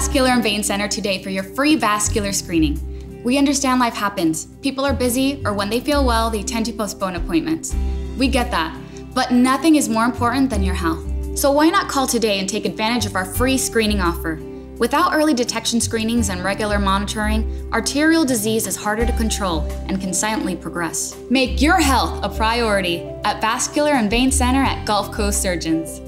Vascular and Vein Center today for your free vascular screening. We understand life happens. People are busy, or when they feel well, they tend to postpone appointments. We get that, but nothing is more important than your health. So why not call today and take advantage of our free screening offer? Without early detection screenings and regular monitoring, arterial disease is harder to control and can silently progress. Make your health a priority at Vascular and Vein Center at Gulfcoast Surgeons.